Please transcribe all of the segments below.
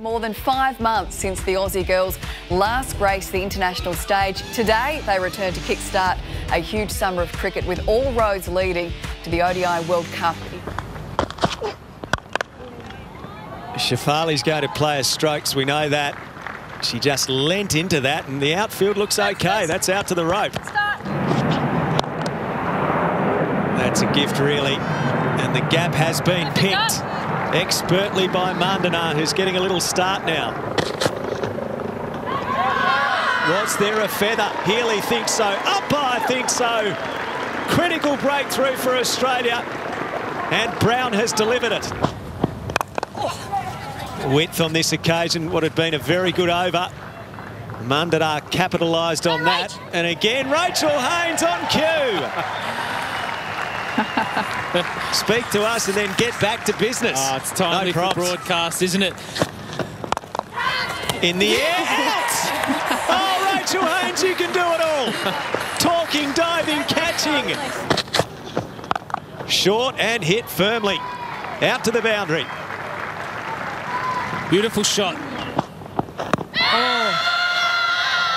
More than five months since the Aussie girls last graced the international stage, today they return to kickstart a huge summer of cricket with all roads leading to the ODI World Cup. Shefali's going to play her strokes, we know that. She just lent into that and the outfield looks okay. That's out to the rope. That's a gift really. And the gap has been picked expertly by Mandhana, who's getting a little start now. Was there a feather? Healy thinks so. Umpire thinks so. Critical breakthrough for Australia. And Brown has delivered it. Width on this occasion what had been a very good over. Mandhana capitalised on that. And again, Rachael Haynes on cue. Speak to us and then get back to business. Oh, it's time no for broadcast, isn't it? In the air, oh, Rachael Haynes, you can do it all. Talking, diving, catching. Short and hit firmly. Out to the boundary. Beautiful shot. Oh.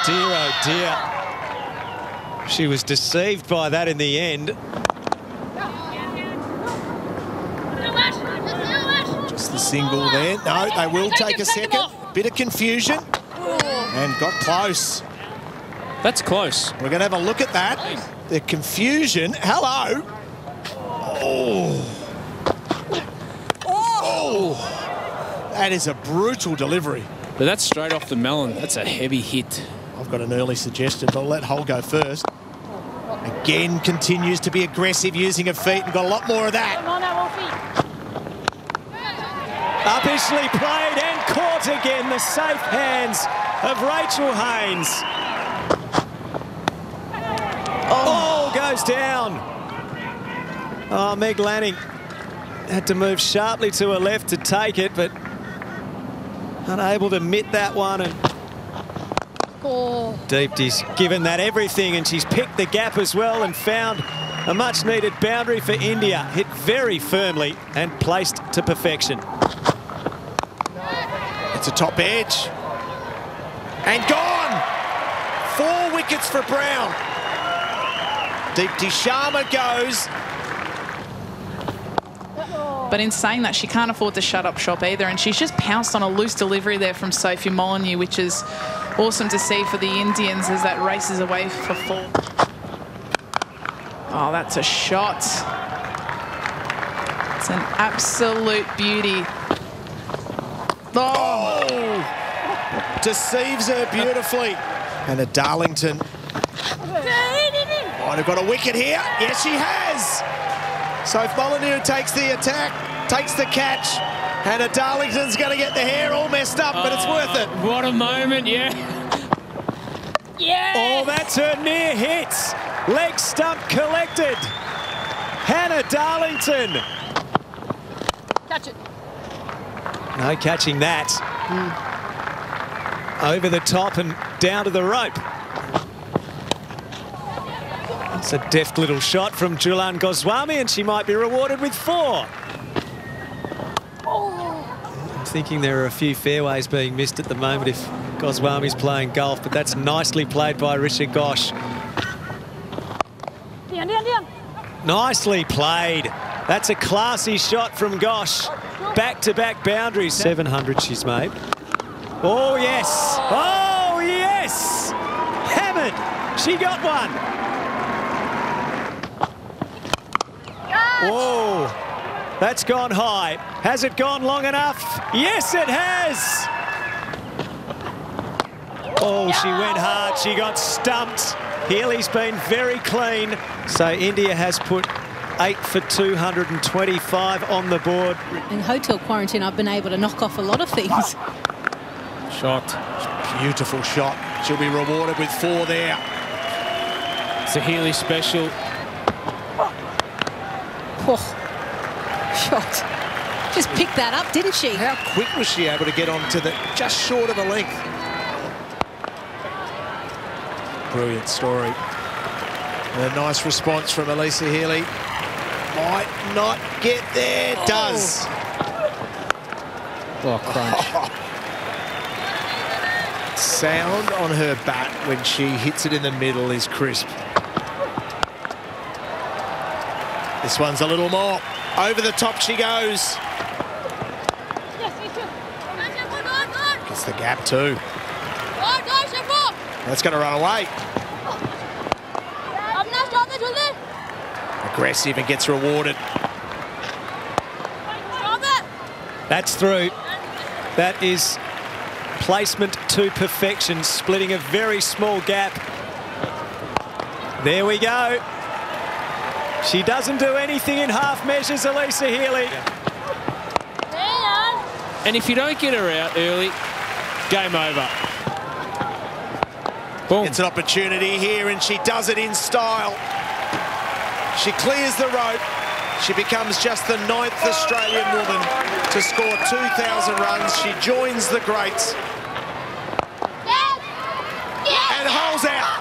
Dear, oh dear. She was deceived by that in the end. The single there. No, they will take a second. Bit of confusion. And got close. That's close. We're going to have a look at that. The confusion. Hello. Oh. Oh. That is a brutal delivery. But that's straight off the melon. That's a heavy hit. I've got an early suggestion, but I'll let Hull go first. Again, continues to be aggressive using her feet and got a lot more of that. Uppishly played and caught again. The safe hands of Rachael Haynes. Oh, goes down. Oh, Meg Lanning had to move sharply to her left to take it, but unable to mitt that one. And oh. Deepti's given that everything, and she's picked the gap as well and found a much-needed boundary for India. Hit very firmly and placed to perfection. It's a top edge. And gone! Four wickets for Brown. Deepti Sharma goes. But in saying that, she can't afford to shut up shop either. And she's just pounced on a loose delivery there from Sophie Molineux, which is awesome to see for the Indians as that races away for four. Oh, that's a shot. It's an absolute beauty. Oh! Deceives her beautifully. And a Darlington. Oh, Might have got a wicket here. Yes, she has. Sophie Molineux takes the attack, takes the catch, and a Darlington's going to get the hair all messed up, but it's worth it. Oh, what a moment, yeah. Yeah. Oh, that's her near hit. Leg stump collected. Hannah Darlington. Catch it. No catching that. Mm. Over the top and down to the rope. It's a deft little shot from Jhulan Goswami and she might be rewarded with four. I'm thinking there are a few fairways being missed at the moment if Goswami's playing golf, but that's nicely played by Richa Ghosh. Down, down, down. Nicely played. That's a classy shot from Ghosh. Back-to-back -back boundaries. 700 she's made. Oh, yes. Oh, yes. Hammered. She got one. Whoa. Oh, that's gone high. Has it gone long enough? Yes, it has. Oh, she went hard. She got stumped. Healy's been very clean. So India has put eight for 225 on the board. In hotel quarantine, I've been able to knock off a lot of things. Shot. Beautiful shot. She'll be rewarded with four there. It's a Healy special. Oh, shot. Just picked that up, didn't she? How quick was she able to get onto the just short of a length? Brilliant story. And a nice response from Alyssa Healy. Might not get there. Oh. Does. Oh, crunch. sound on her bat when she hits it in the middle is crisp. This one's a little more. Over the top she goes. Gets the gap too. That's going to run away. Aggressive and gets rewarded. That's through. That is placement to perfection, splitting a very small gap. There we go. She doesn't do anything in half measures, Alyssa Healy. And if you don't get her out early, game over. Boom. It's an opportunity here and she does it in style. She clears the rope. She becomes just the ninth Australian woman to score 2,000 runs. She joins the greats. And holes out.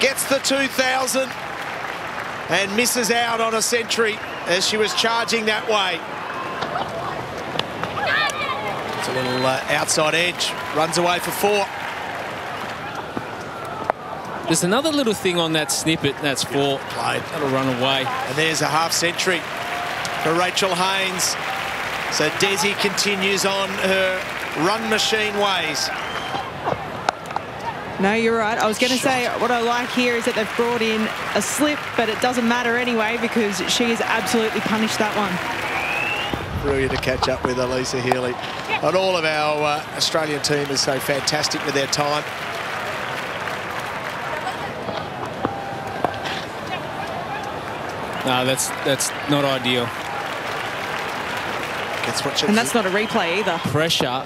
Gets the 2,000 and misses out on a century as she was charging that way. It's a little uh, outside edge. Runs away for four. There's another little thing on that snippet. That's four. Played. That'll run away. And there's a half century for Rachael Haynes. So Desi continues on her run machine ways. No, you're right. I was going to say what I like here is that they've brought in a slip, but it doesn't matter anyway because she has absolutely punished that one. Brilliant to catch up with Alyssa Healy. And all of our uh, Australian team is so fantastic with their time. No, that's that's not ideal. That's what And that's not a replay either. Pressure.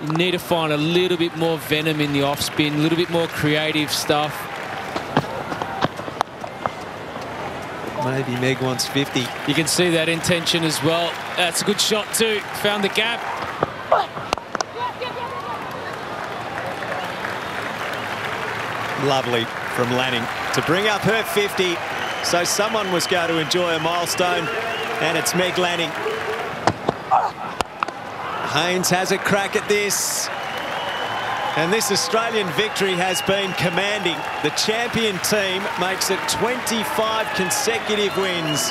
You need to find a little bit more venom in the off spin, a little bit more creative stuff. Maybe Meg wants 50. You can see that intention as well. That's a good shot too. Found the gap. Lovely from Lanning to bring up her 50. So someone was going to enjoy a milestone, and it's Meg Lanning. Haynes has a crack at this. And this Australian victory has been commanding. The champion team makes it 25 consecutive wins.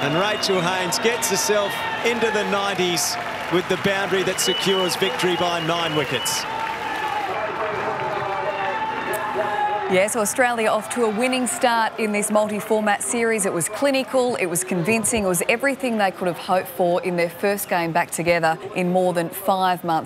And Rachael Haynes gets herself into the 90s with the boundary that secures victory by nine wickets. Yeah, so Australia off to a winning start in this multi-format series. It was clinical, it was convincing, it was everything they could have hoped for in their first game back together in more than five months.